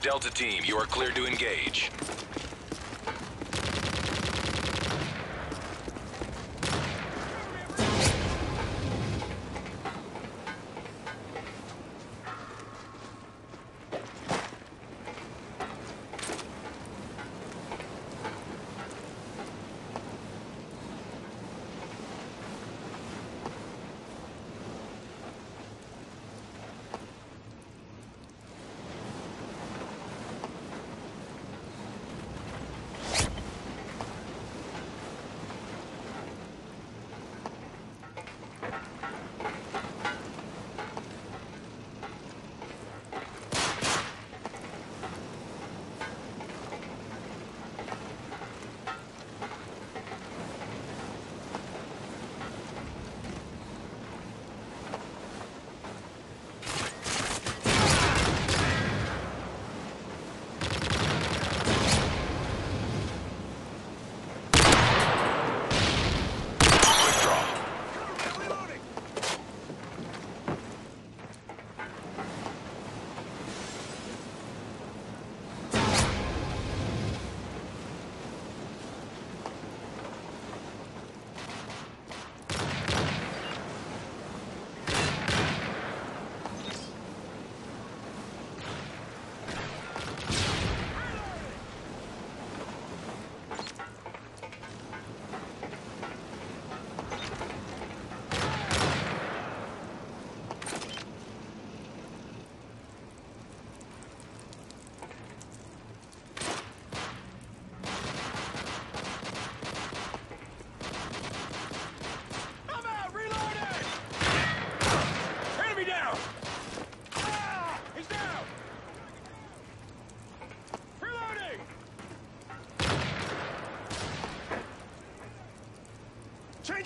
Delta team, you are cleared to engage.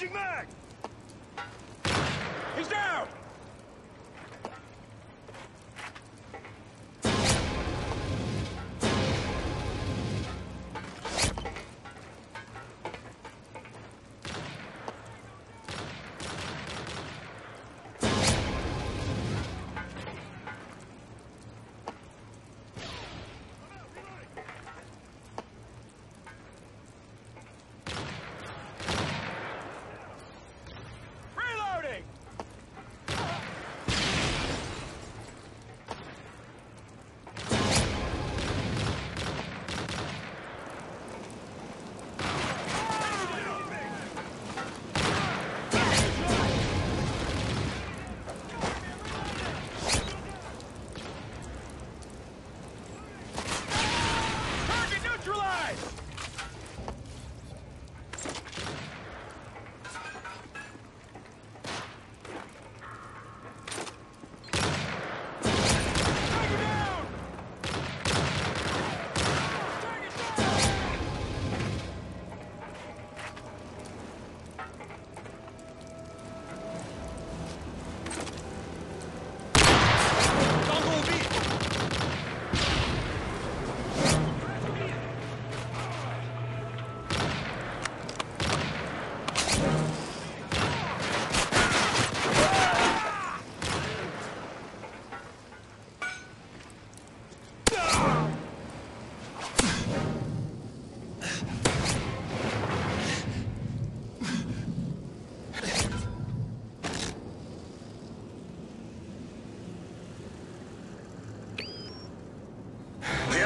Changing mag!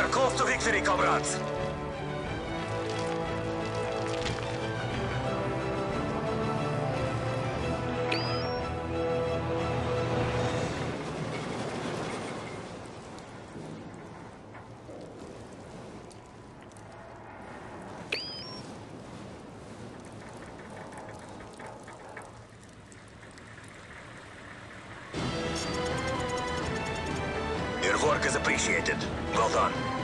Are close to victory, comrades. Your work is appreciated. Well done.